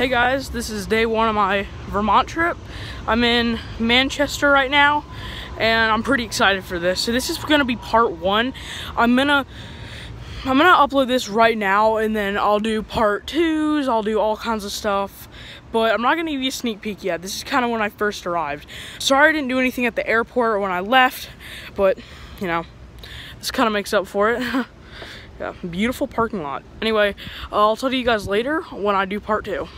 Hey guys, this is day one of my Vermont trip. I'm in Manchester right now and I'm pretty excited for this. So this is gonna be part one. I'm gonna I'm gonna upload this right now and then I'll do part twos, I'll do all kinds of stuff. But I'm not gonna give you a sneak peek yet. This is kind of when I first arrived. Sorry I didn't do anything at the airport when I left, but you know, this kind of makes up for it. yeah, beautiful parking lot. Anyway, I'll tell you guys later when I do part two.